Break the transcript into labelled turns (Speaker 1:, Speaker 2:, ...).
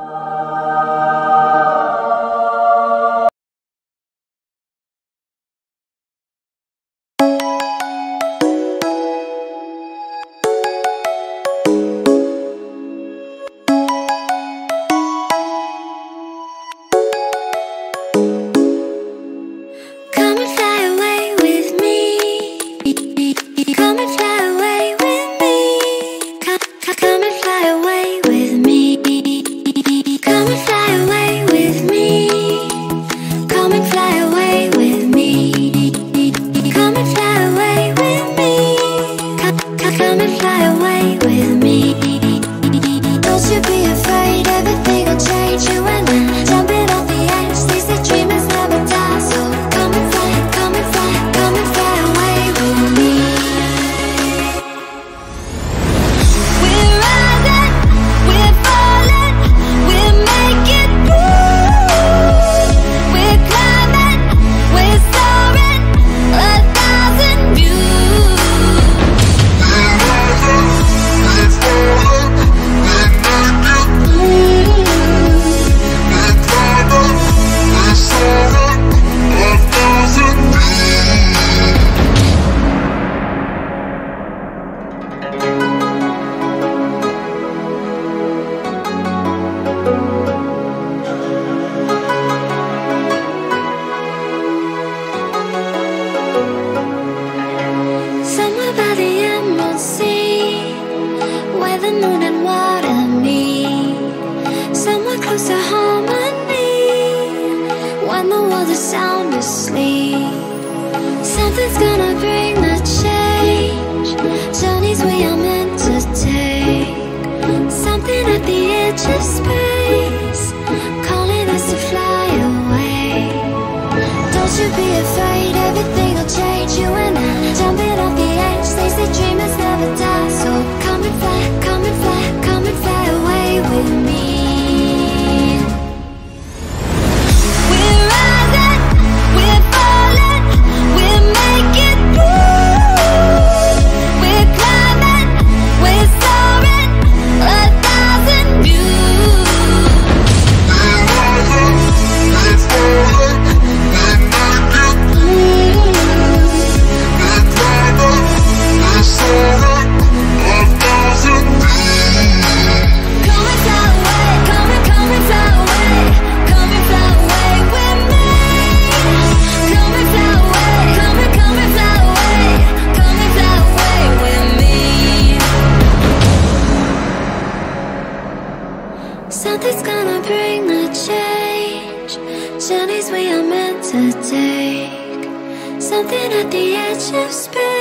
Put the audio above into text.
Speaker 1: you the moon and water me somewhere close to harmony when the world is sound asleep. Something's gonna bring the change. Journeys we are meant to take. Something at the edge of space, calling us to fly away. Don't you be afraid, everything will change. You and I jumping off the just been